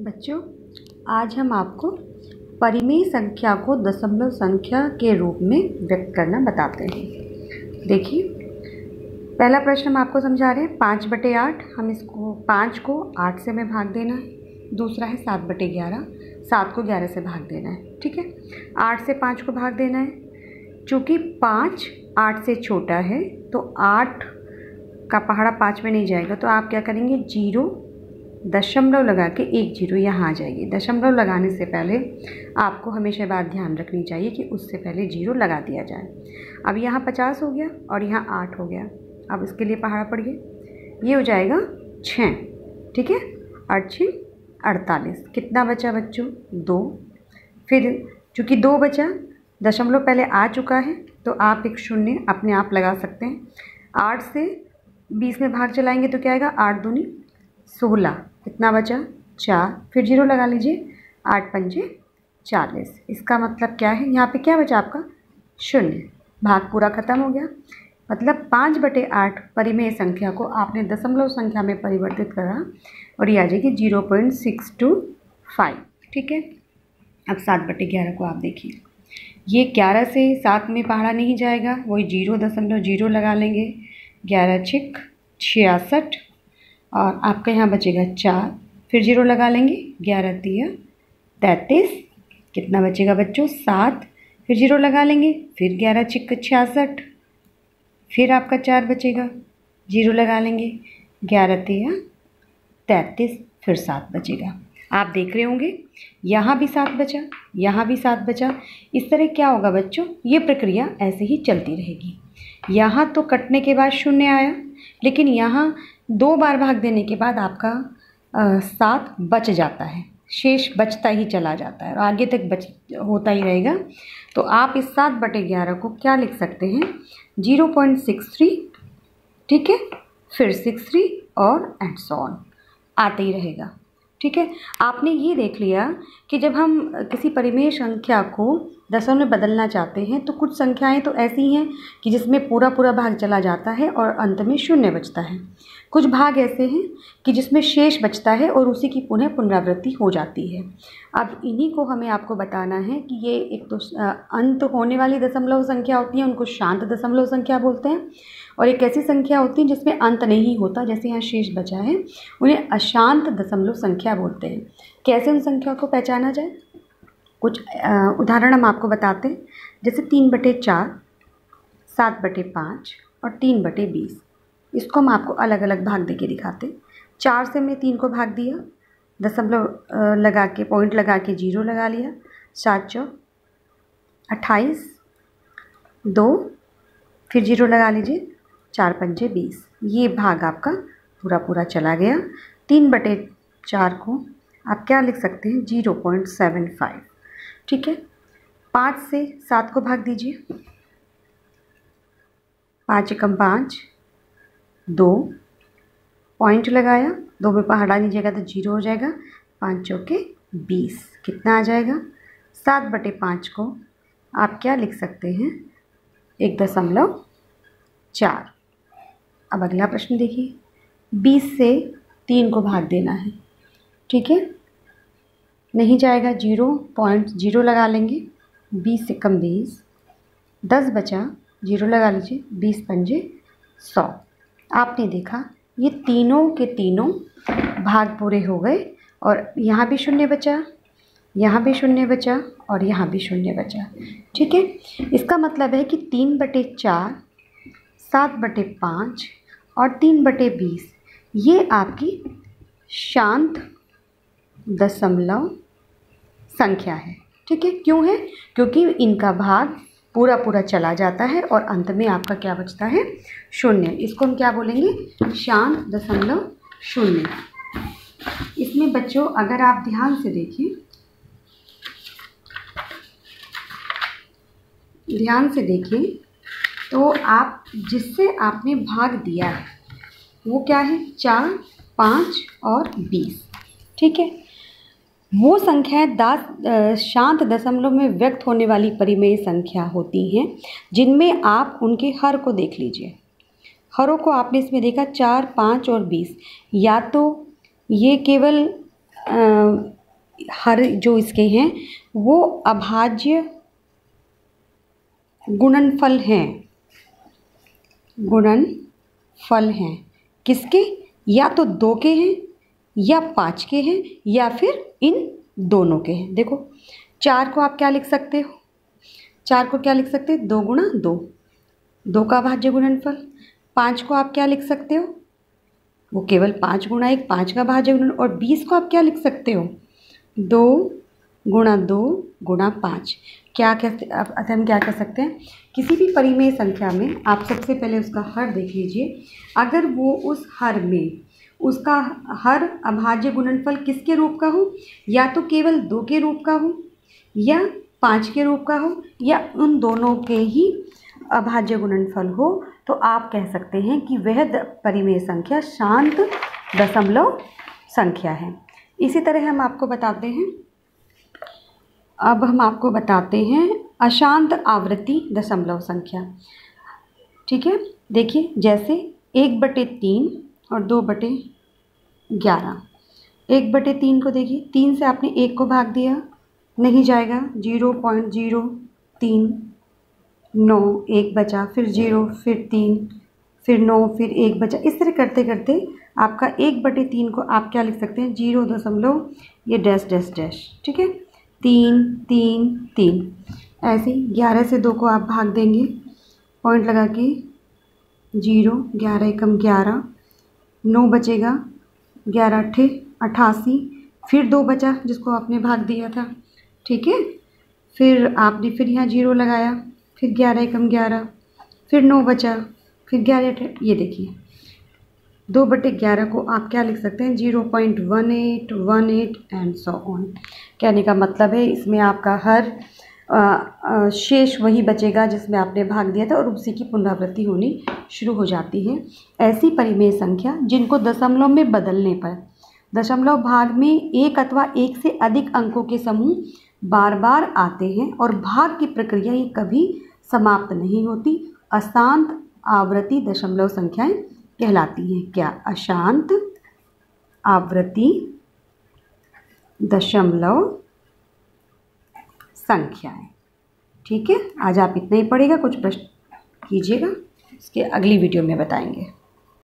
बच्चों, आज हम आपको परिमेय संख्या को दशमलव संख्या के रूप में व्यक्त करना बताते हैं। देखिए, पहला प्रश्न हम आपको समझा रहे हैं, पाँच बटे आठ, हम इसको पाँच को आठ से में भाग देना है। दूसरा है सात बटे ग्यारह, सात को ग्यारह से भाग देना है, ठीक है? आठ से पाँच को भाग देना है। चूँकि पाँच आठ से छोटा है तो आठ का पहाड़ा पाँच में नहीं जाएगा तो आप क्या करेंगे? ज़ीरो दशमलव लगा के एक ज़ीरो यहाँ आ जाएगी। दशमलव लगाने से पहले आपको हमेशा बात ध्यान रखनी चाहिए कि उससे पहले ज़ीरो लगा दिया जाए। अब यहाँ पचास हो गया और यहाँ आठ हो गया। अब इसके लिए पहाड़ा पढ़िए। ये हो जाएगा छः, ठीक है? आठ छः, अड़तालीस। कितना बचा बच्चों? दो। फिर चूँकि दो बचा, दशमलव पहले आ चुका है तो आप एक शून्य अपने आप लगा सकते हैं। आठ से बीस में भाग चलाएँगे तो क्या आएगा? आठ दूनी सोलह। कितना बचा? चार। फिर ज़ीरो लगा लीजिए। आठ पंजे चालीस। इसका मतलब क्या है? यहाँ पे क्या बचा आपका? शून्य। भाग पूरा ख़त्म हो गया। मतलब पाँच बटे आठ परिमेय संख्या को आपने दशमलव संख्या में परिवर्तित करा और ये आ जाएगी zero point six two five. ठीक है? अब सात बटे ग्यारह को आप देखिए। ये ग्यारह से सात में पहाड़ा नहीं जाएगा। वही ज़ीरो दशमलव ज़ीरो लगा लेंगे। ग्यारह छिक छियासठ। और आपका यहाँ बचेगा चार। फिर ज़ीरो लगा लेंगे, ग्यारह तिया तैंतीस कितना बचेगा बच्चों? सात। फिर ज़ीरो लगा लेंगे, फिर ग्यारह छिक छियासठ। फिर आपका चार बचेगा, ज़ीरो लगा लेंगे, ग्यारह तिया तैंतीस फिर सात बचेगा। आप देख रहे होंगे, यहाँ भी सात बचा, यहाँ भी सात बचा। इस तरह क्या होगा बच्चों? ये प्रक्रिया ऐसे ही चलती रहेगी। यहाँ तो कटने के बाद शून्य आया, लेकिन यहाँ दो बार भाग देने के बाद आपका सात बच जाता है। शेष बचता ही चला जाता है और आगे तक बच, होता ही रहेगा। तो आप इस सात बटे ग्यारह को क्या लिख सकते हैं? ज़ीरो पॉइंट सिक्स थ्री, ठीक है? फिर सिक्स थ्री और एंड सॉन आते ही रहेगा। ठीक है? आपने ये देख लिया कि जब हम किसी परिमेय संख्या को दसों में बदलना चाहते हैं तो कुछ संख्याएँ तो ऐसी हैं कि जिसमें पूरा पूरा भाग चला जाता है और अंत में शून्य बचता है। कुछ भाग ऐसे हैं कि जिसमें शेष बचता है और उसी की पुनः पुनरावृत्ति हो जाती है। अब इन्हीं को हमें आपको बताना है कि ये एक तो अंत होने वाली दशमलव संख्या होती है, उनको शांत दशमलव संख्या बोलते हैं। और एक ऐसी संख्या होती है जिसमें अंत नहीं होता, जैसे यहाँ शेष बचा है, उन्हें अशांत दशमलव संख्या बोलते हैं। कैसे उन संख्या को पहचाना जाए? कुछ उदाहरण हम आपको बताते हैं। जैसे तीन बटे चार, सात बटे पाँच और तीन बटे बीस। इसको हम आपको अलग अलग भाग दे के दिखाते चार से हमने तीन को भाग दिया, दशमलव लगा के, पॉइंट लगा के ज़ीरो लगा लिया, सात चौ, अट्ठाईस, दो, फिर ज़ीरो लगा लीजिए। चार पंजे बीस। ये भाग आपका पूरा पूरा चला गया। तीन बटे चार को आप क्या लिख सकते हैं? Zero point seven five. ठीक है? पाँच से सात को भाग दीजिए। पाँच एकम पाँच, दो। पॉइंट लगाया, दो में पहाड़ा लीजिएगा तो ज़ीरो हो जाएगा। पाँच चौके बीस। कितना आ जाएगा? सात बटे पाँच को आप क्या लिख सकते हैं? एक दशमलव चार। अब अगला प्रश्न देखिए। बीस से तीन को भाग देना है। ठीक है? नहीं जाएगा, ज़ीरो पॉइंट ज़ीरो लगा लेंगे। बीस से कम बीस। दस बचा, ज़ीरो लगा लीजिए। बीस पंजे सौ। आपने देखा, ये तीनों के तीनों भाग पूरे हो गए और यहाँ भी शून्य बचा, यहाँ भी शून्य बचा और यहाँ भी शून्य बचा। ठीक है? इसका मतलब है कि तीन बटे चार, सात बटे पाँच और तीन बटे बीस। ये आपकी शांत दशमलव संख्या है। ठीक है? क्यों है? क्योंकि इनका भाग पूरा पूरा चला जाता है और अंत में आपका क्या बचता है? शून्य। इसको हम क्या बोलेंगे? शांत दशमलव शून्य। इसमें बच्चों, अगर आप ध्यान से देखें, ध्यान से देखें तो आप, जिससे आपने भाग दिया है वो क्या है? चार, पाँच और बीस। ठीक है? वो संख्याएँ दास शांत दशमलव में व्यक्त होने वाली परिमेय संख्या होती हैं, जिनमें आप उनके हर को देख लीजिए। हरों को आपने इसमें देखा, चार, पाँच और बीस। या तो ये केवल हर जो इसके हैं, वो अभाज्य गुणनफल हैं। गुणनफल हैं। किसके? या तो दो के हैं, या पाँच के हैं, या फिर इन दोनों के हैं। देखो, चार को आप क्या लिख सकते हो? चार को क्या लिख सकते? हैं दो गुणा दो। दो का भाज्य गुणनफल पाँच को आप क्या लिख सकते हो? वो केवल पाँच गुणा एक, पाँच का भाज्य गुणन। और बीस को आप क्या लिख सकते हो? दो गुणा दो गुणा पाँच। क्या कहते अब हम क्या कर सकते हैं? किसी भी परिमेय संख्या में आप सबसे पहले उसका हर देख लीजिए। अगर वो उस हर में, उसका हर अभाज्य गुणनफल किसके रूप का हो? या तो केवल दो के रूप का हो, या पाँच के रूप का हो, या उन दोनों के ही अभाज्य गुणनफल हो तो आप कह सकते हैं कि वह परिमेय संख्या शांत दशमलव संख्या है। इसी तरह हम आपको बताते हैं। अब हम आपको बताते हैं अशांत आवृत्ति दशमलव संख्या। ठीक है? देखिए, जैसे एक बटे तीन और दो बटे ग्यारह। एक बटे तीन को देखिए, तीन से आपने एक को भाग दिया, नहीं जाएगा। ज़ीरो पॉइंट ज़ीरो तीन, नौ एक बचा, फिर ज़ीरो, फिर तीन, फिर नौ, फिर एक बचा। इस तरह करते करते आपका एक बटे तीन को आप क्या लिख सकते हैं? ज़ीरो दशमलव, ये डैश डैश डैश। ठीक है? तीन तीन तीन। ऐसे ग्यारह से दो को आप भाग देंगे। पॉइंट लगा के ज़ीरो, ग्यारह एकम ग्यारह। नौ बचेगा, ग्यारह अट्ठे अट्ठासी फिर दो बचा, जिसको आपने भाग दिया था। ठीक है? फिर आपने फिर यहाँ ज़ीरो लगाया। फिर ग्यारह एकम ग्यारह। फिर नौ बचा। फिर ग्यारह ये देखिए। दो बटे ग्यारह को आप क्या लिख सकते हैं? Zero point one eight one eight and so on कहने का मतलब है, इसमें आपका हर शेष वही बचेगा जिसमें आपने भाग दिया था और उसी की पुनरावृत्ति होनी शुरू हो जाती है। ऐसी परिमेय संख्या जिनको दशमलव में बदलने पर, दशमलव भाग में एक अथवा एक से अधिक अंकों के समूह बार बार आते हैं और भाग की प्रक्रिया ये कभी समाप्त नहीं होती। अशांत आवृत्ति दशमलव संख्याएँ कहलाती हैं क्या? अशांत आवृत्ति दशमलव संख्याएँ। ठीक है? आज आप इतना ही पढ़ेगा, कुछ प्रश्न कीजिएगा। इसके अगली वीडियो में बताएँगे।